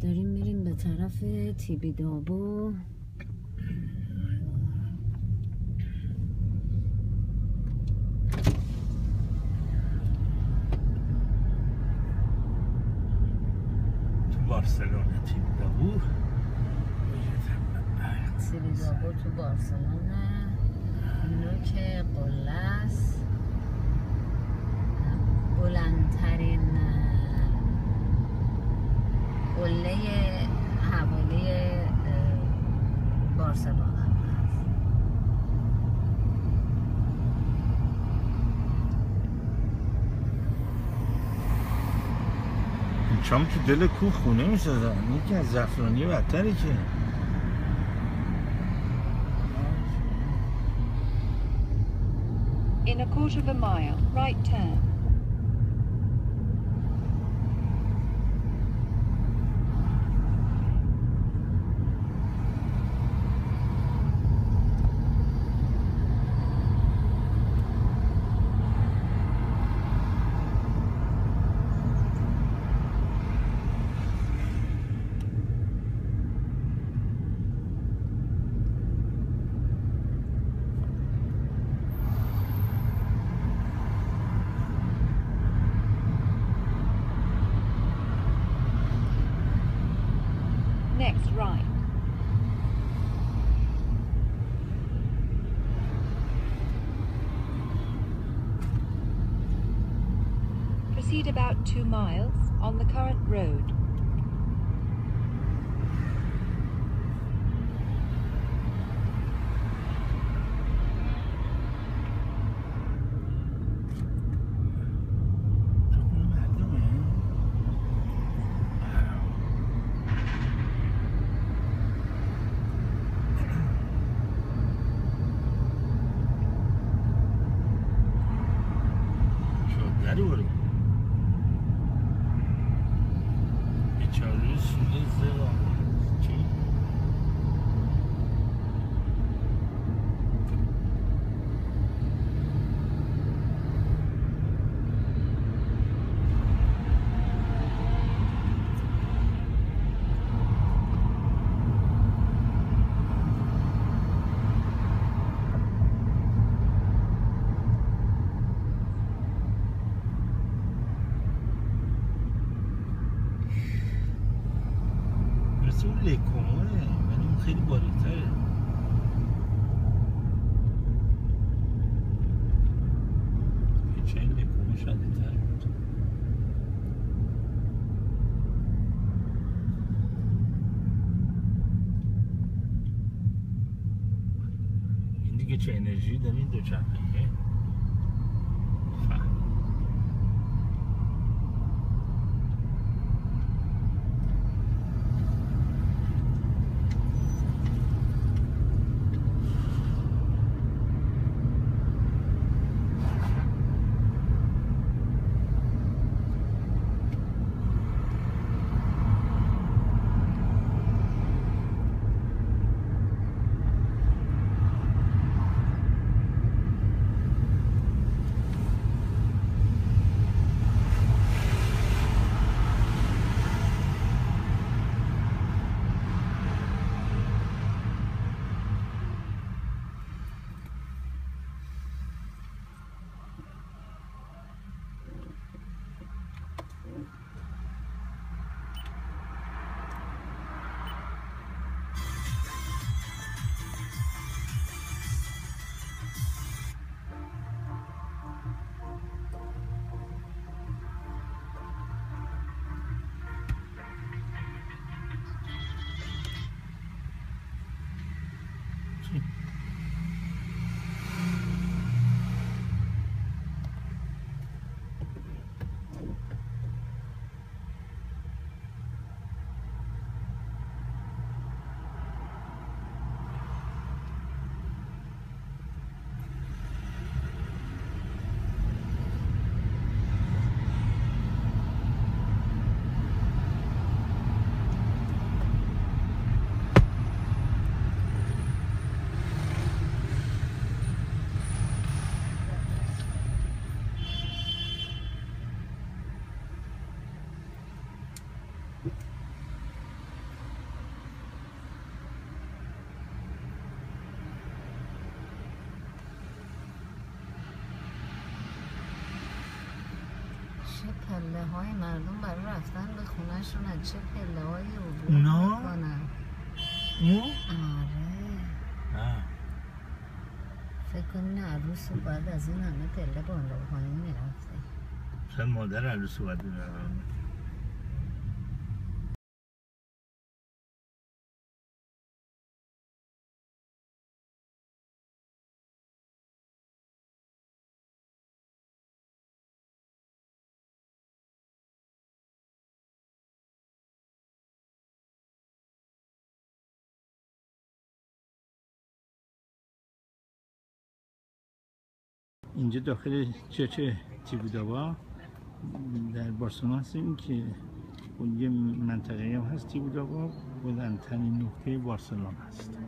داریم میریم به طرف تیبی دابو. تو بارسلونا تیم دابو. تیبی دابو تو بارسلونه نوک قله است بلندترین اه، اه، بارسلونه هست چام تو دل کوه خونه می‌سازن یکی از زفرانی بدتره که In a quarter of a mile, right turn. Proceed about two miles on the current road. مثل اون اون خیلی باریکتره چه این لکومه شدیدتر بود. این دیگه چه انرژی داره این دوچرخه. چه پله های مردم برای رفتن به خونهشون از چه پله هایی عبور اونا؟ می‌کنن اون؟ آره آه. فکر کنین عروس رو باید از این همه پله بالا و پایین می‌رفته شاید مادر عروس باید ببرن. اینجا داخل چرچ تیبوداوا در بارسلونا هستیم که یه منطقه هم هست تیبوداوا بلندترین نقطه بارسلونا هست.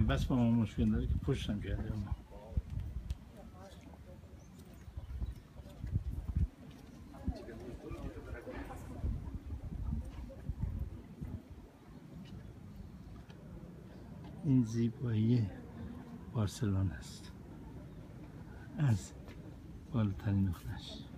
هم بس با ما مشکل داره که پشتم کرده ما این زیبایی بارسلون است از بالاترین نقطهش